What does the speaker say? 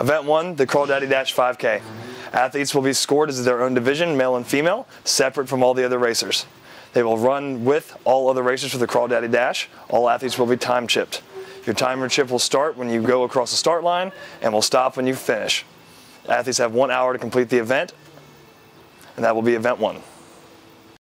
Event one, the Crawdaddy Dash 5K. Athletes will be scored as their own division, male and female, separate from all the other racers. They will run with all other racers for the Crawdaddy Dash. All athletes will be time chipped. Your timer chip will start when you go across the start line and will stop when you finish. Athletes have one hour to complete the event, and that will be event one.